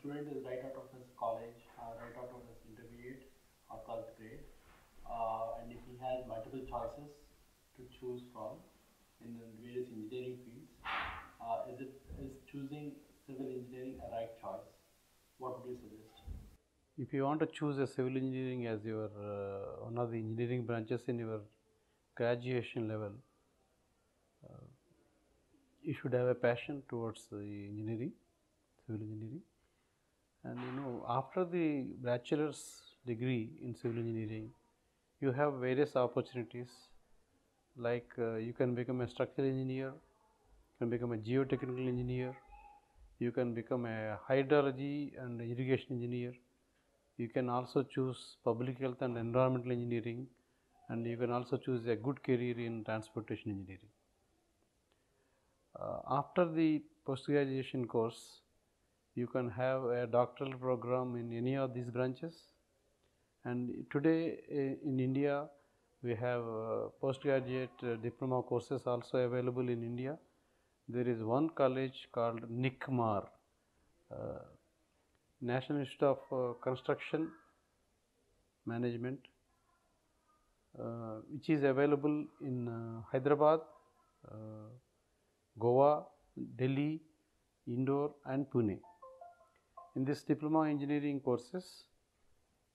student is right out of his college, uh, right out of his intermediate or 12th grade, uh, and if he has multiple choices to choose from in the various engineering fields, uh, is it is choosing civil engineering a right choice? What would you suggest? If you want to choose a civil engineering as your uh, one of the engineering branches in your graduation level, uh, you should have a passion towards the engineering, civil engineering. And you know, after the bachelor's degree in civil engineering, you have various opportunities like uh, you can become a structural engineer, you can become a geotechnical engineer, you can become a hydrology and irrigation engineer, you can also choose public health and environmental engineering and you can also choose a good career in transportation engineering. Uh, after the post graduation course, you can have a doctoral program in any of these branches and today uh, in India we have uh, postgraduate uh, diploma courses also available in India. There is one college called NICMAR, uh, National Institute of uh, Construction Management, uh, which is available in uh, Hyderabad, Goa, Delhi, Indore and Pune. In this diploma engineering courses,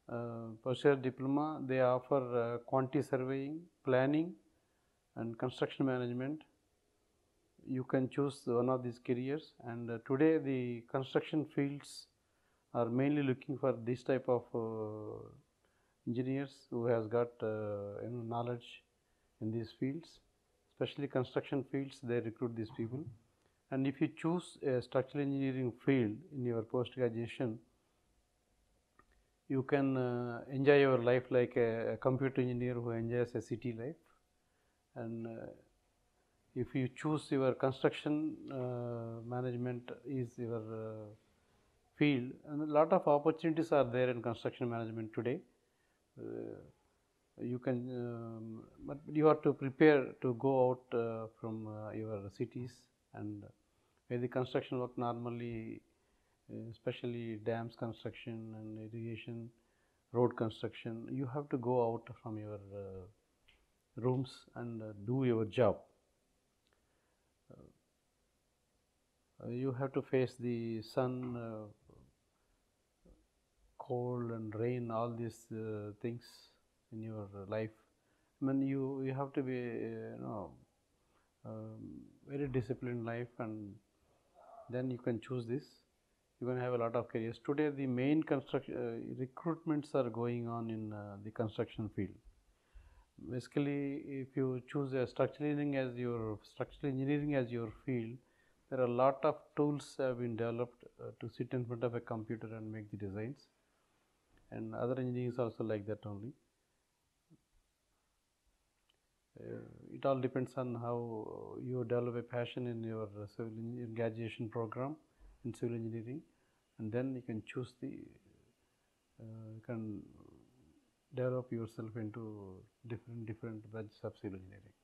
uh, postgraduate diploma, they offer uh, quantity surveying, planning and construction management. You can choose one of these careers and uh, today the construction fields are mainly looking for this type of uh, engineers who has got uh, knowledge in these fields, especially construction fields they recruit these people. And if you choose a structural engineering field in your post graduation, you can uh, enjoy your life like a, a, computer engineer who enjoys a city life. And uh, if you choose your construction uh, management is your uh, field. And a lot of opportunities are there in construction management today. Uh, you can um, but you have to prepare to go out uh, from your cities and where the construction work normally especially dams construction and irrigation, road construction, you have to go out from your uh, rooms and uh, do your job. Uh, you have to face the sun, cold and rain, all these things in your life. I mean, you, you have to be, you know, um, very disciplined life and then you can choose this you can have a lot of careers. Today, the main construction uh, recruitments are going on in uh, the construction field. Basically, if you choose a structural engineering as your structural engineering as your field, there are a lot of tools have been developed uh, to sit in front of a computer and make the designs, and other engineering is also like that only. Uh, it all depends on how you develop a passion in your civil engineering graduation program in civil engineering and then you can choose the uh, you can develop yourself into different different branches of civil engineering.